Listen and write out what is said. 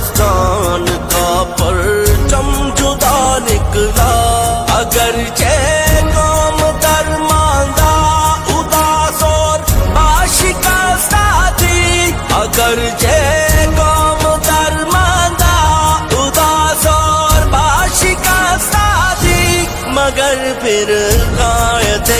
पाकिस्तान का परचम जुदा निकला। अगर काम दरमांदा उदास और आशिकस्ता थी अगर काम दरमांदा उदास और आशिकस्ता थी मगर फिर गायते